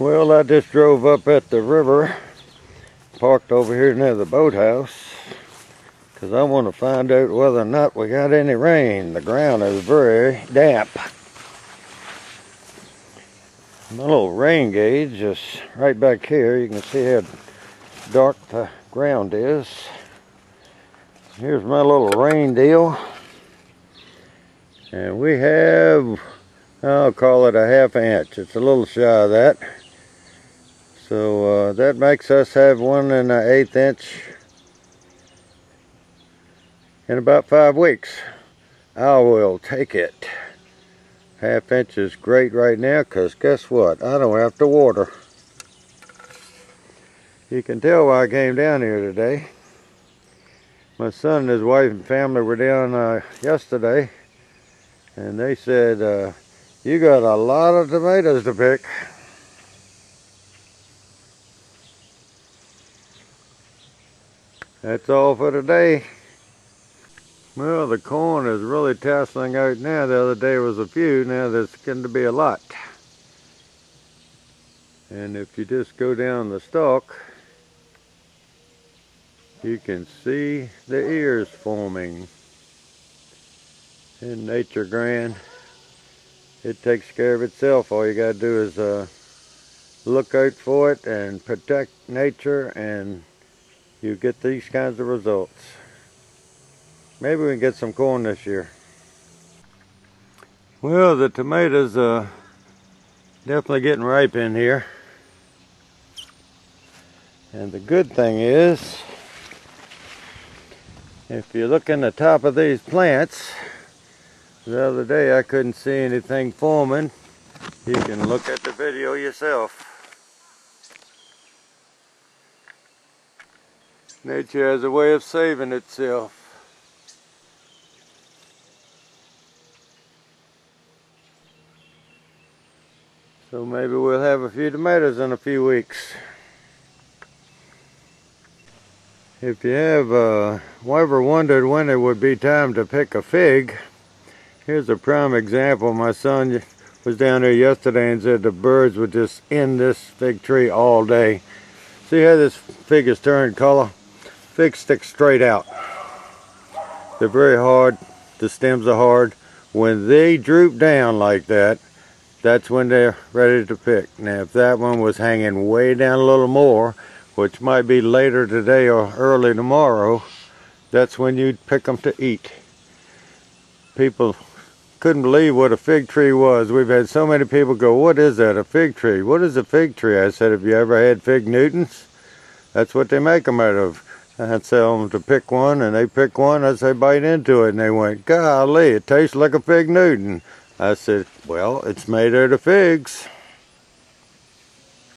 Well, I just drove up at the river, parked over here near the boathouse, because I want to find out whether or not we got any rain. The ground is very damp. My little rain gauge is right back here. You can see how dark the ground is. Here's my little rain deal. And we have, I'll call it a half inch. It's a little shy of that. So uh, that makes us have one and an eighth inch in about five weeks. I will take it. Half inch is great right now because guess what? I don't have to water. You can tell why I came down here today. My son and his wife and family were down uh, yesterday and they said, uh, you got a lot of tomatoes to pick. That's all for today. Well, the corn is really tasseling out now. The other day was a few, now there's going to be a lot. And if you just go down the stalk, you can see the ears forming. In nature grand, it takes care of itself. All you got to do is uh, look out for it and protect nature and you get these kinds of results. Maybe we can get some corn this year. Well, the tomatoes are uh, definitely getting ripe in here. And the good thing is, if you look in the top of these plants, the other day I couldn't see anything forming. You can look at the video yourself. Nature has a way of saving itself. So maybe we'll have a few tomatoes in a few weeks. If you have uh, ever wondered when it would be time to pick a fig, here's a prime example. My son was down there yesterday and said the birds were just in this fig tree all day. See how this fig is turned color? Figs stick straight out. They're very hard. The stems are hard. When they droop down like that, that's when they're ready to pick. Now if that one was hanging way down a little more, which might be later today or early tomorrow, that's when you'd pick them to eat. People couldn't believe what a fig tree was. We've had so many people go, what is that, a fig tree? What is a fig tree? I said, have you ever had fig Newtons? That's what they make them out of. I'd tell them to pick one, and they pick one. I'd say, bite into it. And they went, golly, it tastes like a fig Newton. I said, well, it's made out of figs.